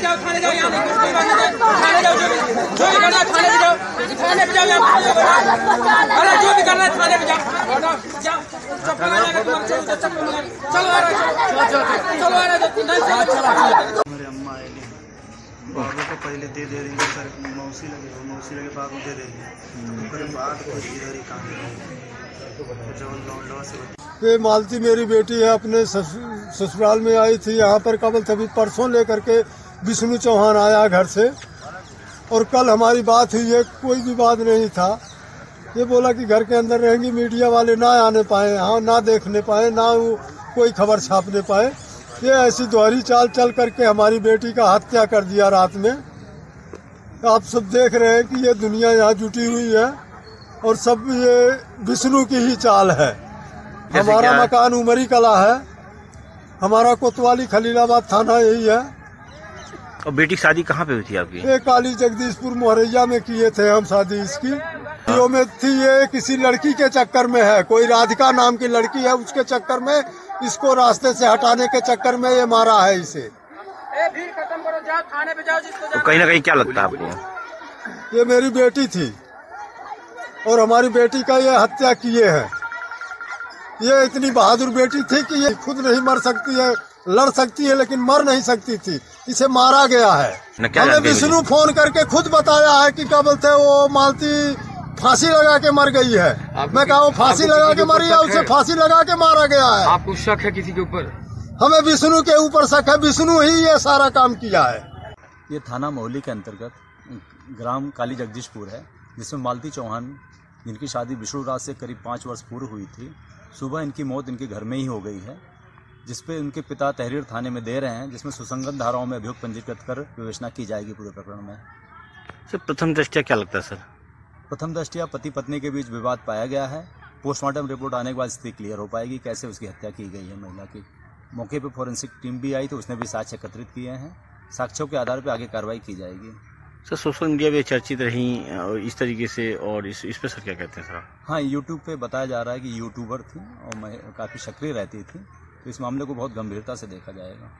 जाओ थाने जाओ यहाँ नहीं कुछ नहीं करने दे थाने जाओ जो भी। जो भी करना थाने पे जाओ थाने पे जाओ यहाँ अरे जो भी करना है थाने पे जाओ। जाओ जाओ चप्पल चलो चप्पल लगा चलो आ रहा चलो चलो आ रहा नहीं चलो मेरे अम्मा आएली बाबू को पहले दे दे रही है सर मौसी लगे मौसी लगे बाबू दे है? बाद इधर ही काम ये मालती मेरी बेटी है अपने ससुराल में आई थी यहाँ पर कबल तभी परसों लेकर के विष्णु चौहान आया घर से और कल हमारी बात हुई है कोई विवाद नहीं था। ये बोला कि घर के अंदर रहेंगी मीडिया वाले ना आने पाए हाँ ना देखने पाए ना वो कोई खबर छापने पाए। ये ऐसी दोहरी चाल चल करके हमारी बेटी का हत्या कर दिया रात में। आप सब देख रहे हैं कि ये दुनिया यहाँ जुटी हुई है और सब ये विष्णु की ही चाल है। हमारा मकान उमरी कला है। हमारा कोतवाली खलीलाबाद थाना यही है। और बेटी की शादी कहाँ पे हुई थी आपकी? ये काली जगदीशपुर मोहरैया में किए थे हम शादी इसकी। यो में थी ये किसी लड़की के चक्कर में है। कोई राधिका नाम की लड़की है उसके चक्कर में इसको रास्ते से हटाने के चक्कर में ये मारा है इसे। ए भीड़ खत्म करो जाओ थाने पे जाओ जिसको तो कहीं ना कहीं क्या लगता है आपको? ये मेरी बेटी थी। और हमारी बेटी का ये हत्या किए हैं। ये इतनी बहादुर बेटी थी कि ये खुद नहीं मर सकती है लड़ सकती है लेकिन मर नहीं सकती थी। इसे मारा गया है। हमें विष्णु फ़ोन करके खुद बताया है कि क्या बोलते हैं, वो मालती फांसी लगा के मर गई है। मैं कहा वो फांसी लगा के मरी है उसे फांसी लगा के मारा गया है। आपको शक है किसी के ऊपर? हमें विष्णु के ऊपर शक है विष्णु ही ये सारा काम किया है। ये थाना मोहली के अंतर्गत ग्राम काली जगदीशपुर है जिसमें मालती चौहान जिनकी शादी विष्णु राज से करीब पाँच वर्ष पूर्व हुई थी सुबह इनकी मौत इनके घर में ही हो गई है जिसपे उनके पिता तहरीर थाने में दे रहे हैं जिसमें सुसंगत धाराओं में अभियोग पंजीकृत कर विवेचना की जाएगी पूरे प्रकरण में। सर प्रथम दृष्टिया क्या लगता है सर? प्रथम दृष्टिया पति पत्नी के बीच विवाद पाया गया है। पोस्टमार्टम रिपोर्ट आने के बाद स्थिति क्लियर हो पाएगी कैसे उसकी हत्या की गई है महिला की। मौके पर फोरेंसिक टीम भी आई तो उसने भी साक्ष्य एकत्रित किए हैं। साक्ष्यों के आधार पर आगे कार्रवाई की जाएगी। सर, सोशल मीडिया पे चर्चित रही, और इस तरीके से, और इस इस पर सर क्या कहते हैं सर हाँ यूट्यूब पे बताया जा रहा है कि यूट्यूबर थी, और मैं काफ़ी सक्रिय रहती थी तो इस मामले को बहुत गंभीरता से देखा जाएगा।